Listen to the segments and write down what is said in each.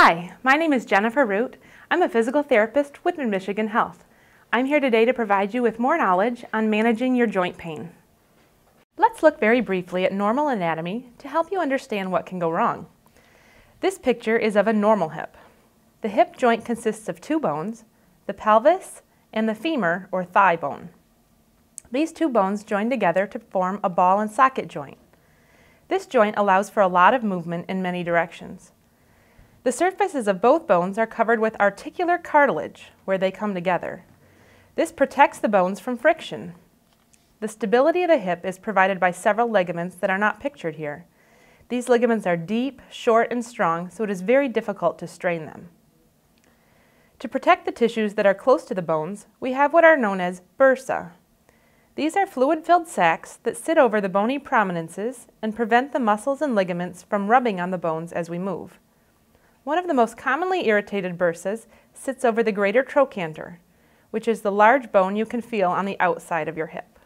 Hi, my name is Jennifer Root. I'm a physical therapist with Mid-Michigan Health. I'm here today to provide you with more knowledge on managing your joint pain. Let's look very briefly at normal anatomy to help you understand what can go wrong. This picture is of a normal hip. The hip joint consists of two bones, the pelvis and the femur or thigh bone. These two bones join together to form a ball and socket joint. This joint allows for a lot of movement in many directions. The surfaces of both bones are covered with articular cartilage where they come together. This protects the bones from friction. The stability of the hip is provided by several ligaments that are not pictured here. These ligaments are deep, short, and strong, so it is very difficult to strain them. To protect the tissues that are close to the bones, we have what are known as bursa. These are fluid-filled sacs that sit over the bony prominences and prevent the muscles and ligaments from rubbing on the bones as we move. One of the most commonly irritated bursas sits over the greater trochanter, which is the large bone you can feel on the outside of your hip.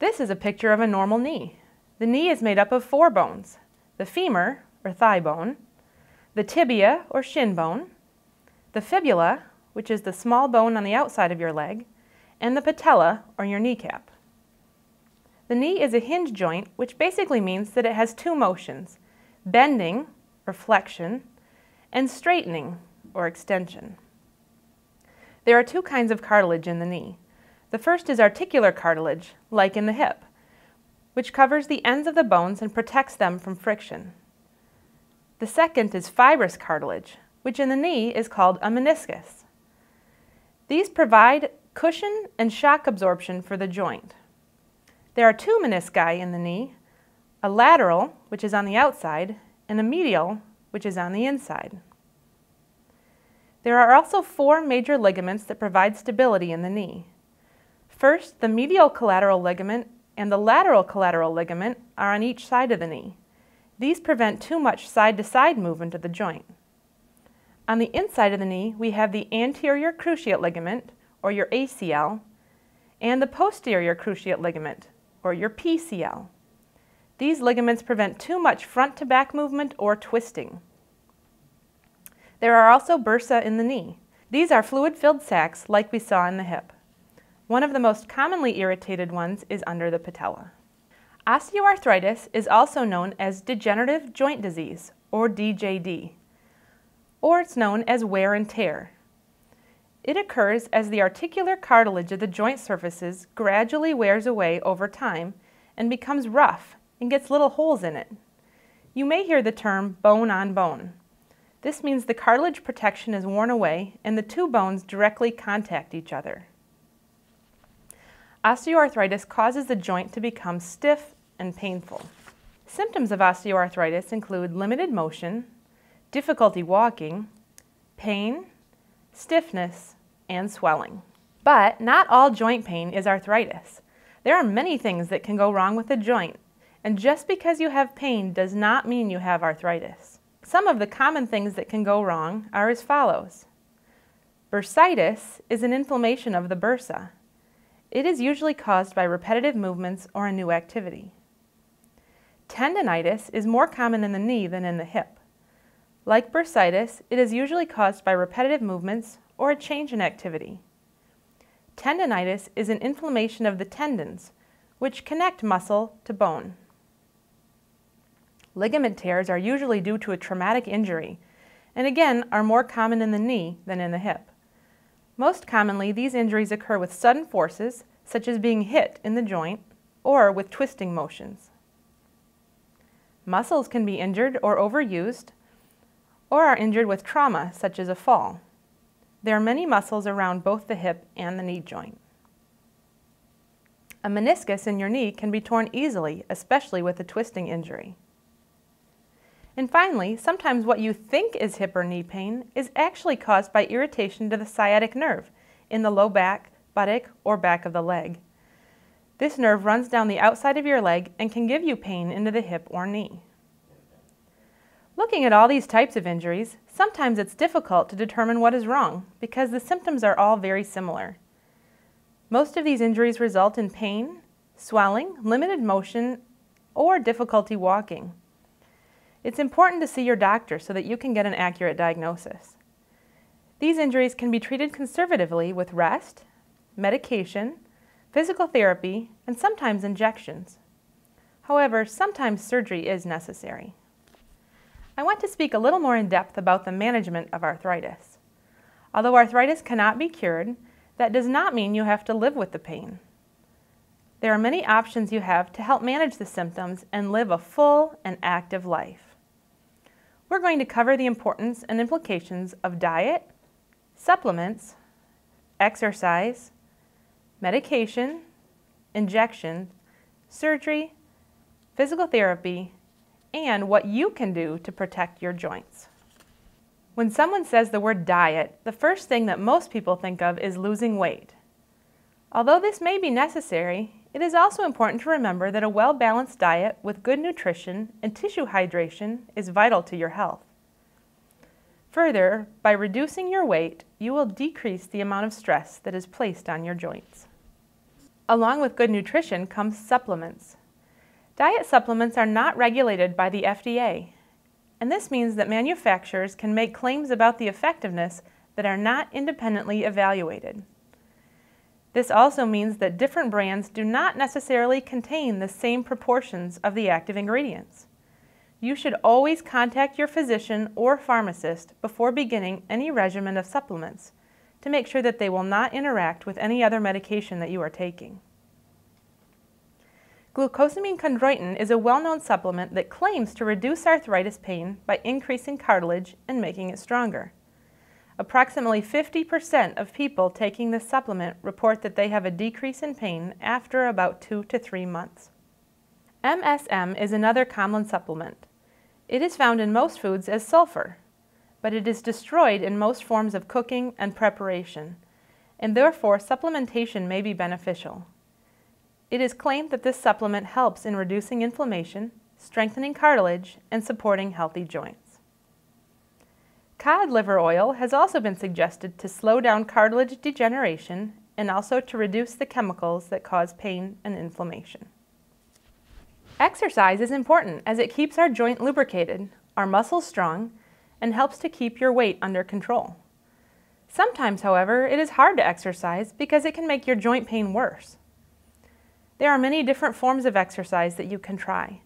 This is a picture of a normal knee. The knee is made up of four bones, the femur, or thigh bone, the tibia, or shin bone, the fibula, which is the small bone on the outside of your leg, and the patella, or your kneecap. The knee is a hinge joint, which basically means that it has two motions, bending, or flexion, and straightening, or extension. There are two kinds of cartilage in the knee. The first is articular cartilage, like in the hip, which covers the ends of the bones and protects them from friction. The second is fibrous cartilage, which in the knee is called a meniscus. These provide cushion and shock absorption for the joint. There are two menisci in the knee, a lateral, which is on the outside, and a medial, which is on the inside. There are also four major ligaments that provide stability in the knee. First, the medial collateral ligament and the lateral collateral ligament are on each side of the knee. These prevent too much side-to-side -side movement of the joint. On the inside of the knee, we have the anterior cruciate ligament, or your ACL, and the posterior cruciate ligament, or your PCL. These ligaments prevent too much front to back movement or twisting. There are also bursa in the knee. These are fluid-filled sacs like we saw in the hip. One of the most commonly irritated ones is under the patella. Osteoarthritis is also known as degenerative joint disease, or DJD, or it's known as wear and tear. It occurs as the articular cartilage of the joint surfaces gradually wears away over time and becomes rough and gets little holes in it. You may hear the term bone on bone. This means the cartilage protection is worn away and the two bones directly contact each other. Osteoarthritis causes the joint to become stiff and painful. Symptoms of osteoarthritis include limited motion, difficulty walking, pain, stiffness, and swelling. But not all joint pain is arthritis. There are many things that can go wrong with a joint, and just because you have pain does not mean you have arthritis. Some of the common things that can go wrong are as follows. Bursitis is an inflammation of the bursa. It is usually caused by repetitive movements or a new activity. Tendonitis is more common in the knee than in the hip. Like bursitis, it is usually caused by repetitive movements or a change in activity. Tendonitis is an inflammation of the tendons, which connect muscle to bone. Ligament tears are usually due to a traumatic injury, and again are more common in the knee than in the hip. Most commonly, these injuries occur with sudden forces, such as being hit in the joint, or with twisting motions. Muscles can be injured or overused, or are injured with trauma, such as a fall. There are many muscles around both the hip and the knee joint. A meniscus in your knee can be torn easily, especially with a twisting injury. And finally, sometimes what you think is hip or knee pain is actually caused by irritation to the sciatic nerve in the low back, buttock, or back of the leg. This nerve runs down the outside of your leg and can give you pain into the hip or knee. Looking at all these types of injuries, sometimes it's difficult to determine what is wrong because the symptoms are all very similar. Most of these injuries result in pain, swelling, limited motion, or difficulty walking. It's important to see your doctor so that you can get an accurate diagnosis. These injuries can be treated conservatively with rest, medication, physical therapy, and sometimes injections. However, sometimes surgery is necessary. I want to speak a little more in depth about the management of arthritis. Although arthritis cannot be cured, that does not mean you have to live with the pain. There are many options you have to help manage the symptoms and live a full and active life. We're going to cover the importance and implications of diet, supplements, exercise, medication, injection, surgery, physical therapy, and what you can do to protect your joints. When someone says the word diet, the first thing that most people think of is losing weight. Although this may be necessary, it is also important to remember that a well-balanced diet with good nutrition and tissue hydration is vital to your health. Further, by reducing your weight, you will decrease the amount of stress that is placed on your joints. Along with good nutrition comes supplements. Diet supplements are not regulated by the FDA, and this means that manufacturers can make claims about the effectiveness that are not independently evaluated. This also means that different brands do not necessarily contain the same proportions of the active ingredients. You should always contact your physician or pharmacist before beginning any regimen of supplements to make sure that they will not interact with any other medication that you are taking. Glucosamine chondroitin is a well-known supplement that claims to reduce arthritis pain by increasing cartilage and making it stronger. Approximately 50% of people taking this supplement report that they have a decrease in pain after about two to three months. MSM is another common supplement. It is found in most foods as sulfur, but it is destroyed in most forms of cooking and preparation, and therefore supplementation may be beneficial. It is claimed that this supplement helps in reducing inflammation, strengthening cartilage, and supporting healthy joints. Cod liver oil has also been suggested to slow down cartilage degeneration and also to reduce the chemicals that cause pain and inflammation. Exercise is important as it keeps our joint lubricated, our muscles strong, and helps to keep your weight under control. Sometimes, however, it is hard to exercise because it can make your joint pain worse. There are many different forms of exercise that you can try.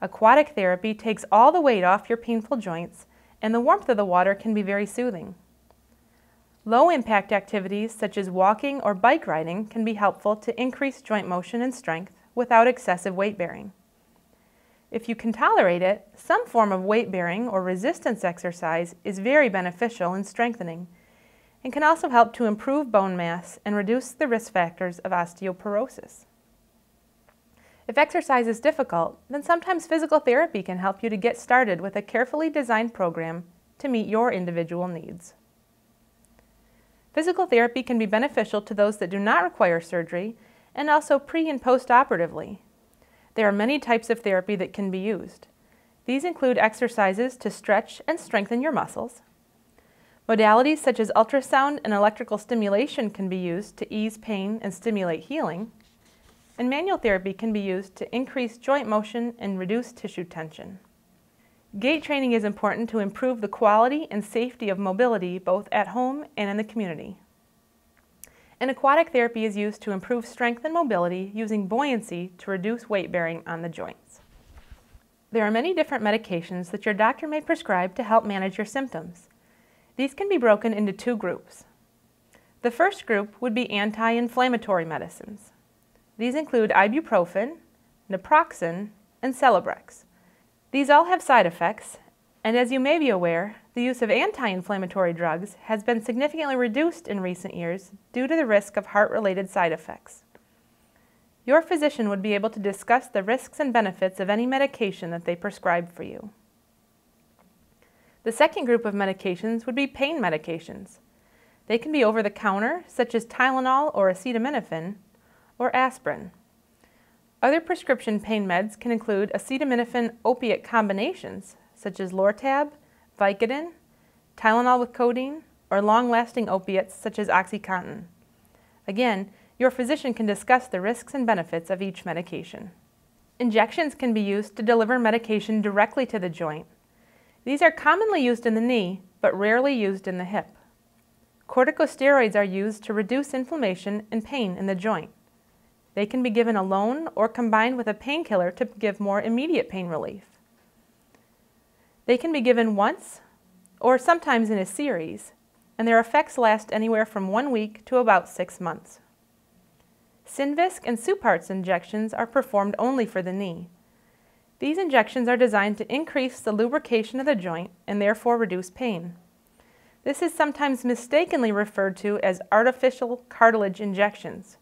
Aquatic therapy takes all the weight off your painful joints, and the warmth of the water can be very soothing. Low impact activities such as walking or bike riding can be helpful to increase joint motion and strength without excessive weight bearing. If you can tolerate it, some form of weight bearing or resistance exercise is very beneficial in strengthening and can also help to improve bone mass and reduce the risk factors of osteoporosis. If exercise is difficult, then sometimes physical therapy can help you to get started with a carefully designed program to meet your individual needs. Physical therapy can be beneficial to those that do not require surgery and also pre and post operatively. There are many types of therapy that can be used. These include exercises to stretch and strengthen your muscles. Modalities such as ultrasound and electrical stimulation can be used to ease pain and stimulate healing and manual therapy can be used to increase joint motion and reduce tissue tension. Gait training is important to improve the quality and safety of mobility both at home and in the community. And aquatic therapy is used to improve strength and mobility using buoyancy to reduce weight bearing on the joints. There are many different medications that your doctor may prescribe to help manage your symptoms. These can be broken into two groups. The first group would be anti-inflammatory medicines. These include ibuprofen, naproxen, and Celebrex. These all have side effects, and as you may be aware, the use of anti-inflammatory drugs has been significantly reduced in recent years due to the risk of heart-related side effects. Your physician would be able to discuss the risks and benefits of any medication that they prescribe for you. The second group of medications would be pain medications. They can be over the counter, such as Tylenol or acetaminophen, or aspirin. Other prescription pain meds can include acetaminophen opiate combinations, such as Lortab, Vicodin, Tylenol with codeine, or long-lasting opiates such as OxyContin. Again, your physician can discuss the risks and benefits of each medication. Injections can be used to deliver medication directly to the joint. These are commonly used in the knee, but rarely used in the hip. Corticosteroids are used to reduce inflammation and pain in the joint. They can be given alone or combined with a painkiller to give more immediate pain relief. They can be given once or sometimes in a series, and their effects last anywhere from one week to about six months. Synvisc and Supartz injections are performed only for the knee. These injections are designed to increase the lubrication of the joint and therefore reduce pain. This is sometimes mistakenly referred to as artificial cartilage injections,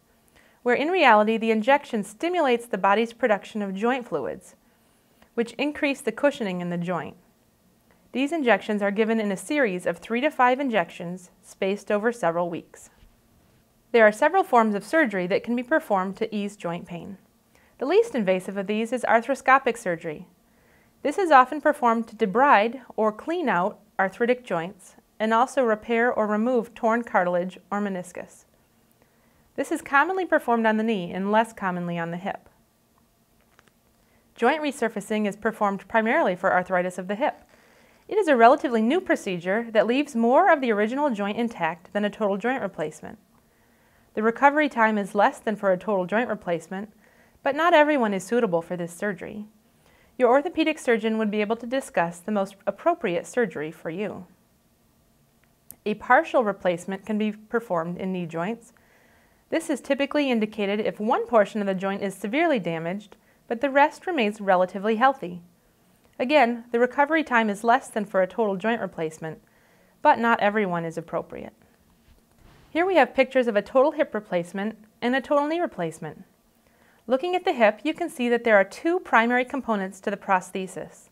where in reality the injection stimulates the body's production of joint fluids, which increase the cushioning in the joint. These injections are given in a series of three to five injections spaced over several weeks. There are several forms of surgery that can be performed to ease joint pain. The least invasive of these is arthroscopic surgery. This is often performed to debride or clean out arthritic joints and also repair or remove torn cartilage or meniscus. This is commonly performed on the knee and less commonly on the hip. Joint resurfacing is performed primarily for arthritis of the hip. It is a relatively new procedure that leaves more of the original joint intact than a total joint replacement. The recovery time is less than for a total joint replacement, but not everyone is suitable for this surgery. Your orthopedic surgeon would be able to discuss the most appropriate surgery for you. A partial replacement can be performed in knee joints. This is typically indicated if one portion of the joint is severely damaged, but the rest remains relatively healthy. Again, the recovery time is less than for a total joint replacement, but not everyone is appropriate. Here we have pictures of a total hip replacement and a total knee replacement. Looking at the hip, you can see that there are two primary components to the prosthesis.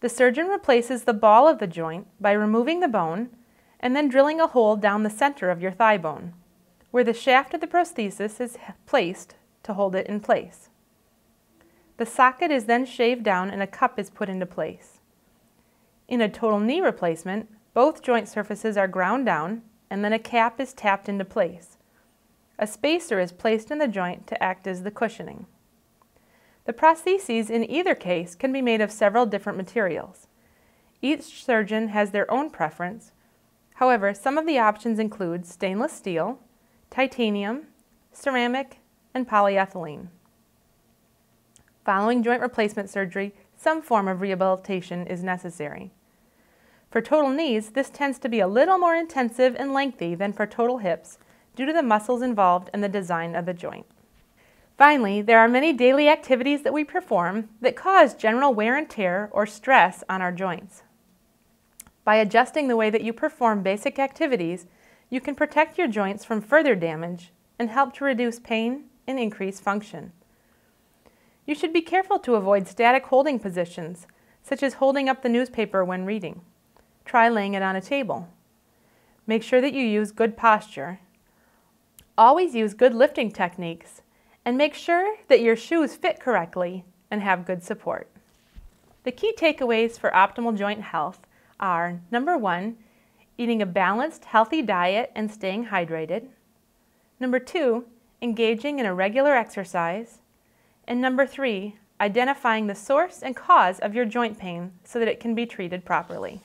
The surgeon replaces the ball of the joint by removing the bone and then drilling a hole down the center of your thigh bone, where the shaft of the prosthesis is placed to hold it in place. The socket is then shaved down and a cup is put into place. In a total knee replacement, both joint surfaces are ground down and then a cap is tapped into place. A spacer is placed in the joint to act as the cushioning. The prostheses in either case can be made of several different materials. Each surgeon has their own preference, However, some of the options include stainless steel, titanium, ceramic, and polyethylene. Following joint replacement surgery, some form of rehabilitation is necessary. For total knees, this tends to be a little more intensive and lengthy than for total hips due to the muscles involved and the design of the joint. Finally, there are many daily activities that we perform that cause general wear and tear or stress on our joints. By adjusting the way that you perform basic activities, you can protect your joints from further damage and help to reduce pain and increase function. You should be careful to avoid static holding positions, such as holding up the newspaper when reading. Try laying it on a table. Make sure that you use good posture. Always use good lifting techniques, and make sure that your shoes fit correctly and have good support. The key takeaways for optimal joint health are number one, eating a balanced, healthy diet and staying hydrated. Number two, engaging in a regular exercise. And number three, identifying the source and cause of your joint pain so that it can be treated properly.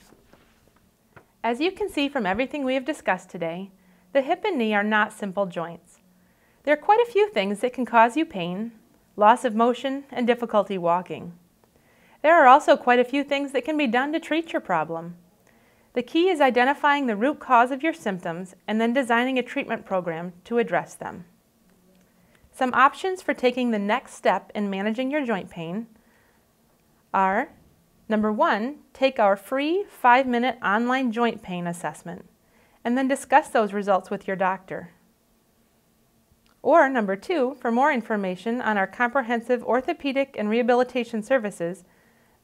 As you can see from everything we have discussed today, the hip and knee are not simple joints. There are quite a few things that can cause you pain, loss of motion, and difficulty walking. There are also quite a few things that can be done to treat your problem. The key is identifying the root cause of your symptoms and then designing a treatment program to address them. Some options for taking the next step in managing your joint pain are Number one, take our free five minute online joint pain assessment and then discuss those results with your doctor. Or number two, for more information on our comprehensive orthopedic and rehabilitation services,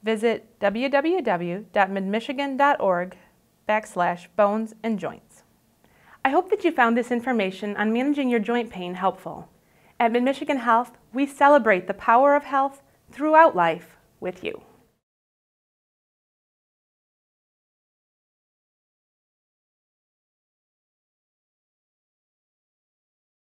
visit www.midmichigan.org backslash bones and joints. I hope that you found this information on managing your joint pain helpful. At Mid-Michigan Health, we celebrate the power of health throughout life with you.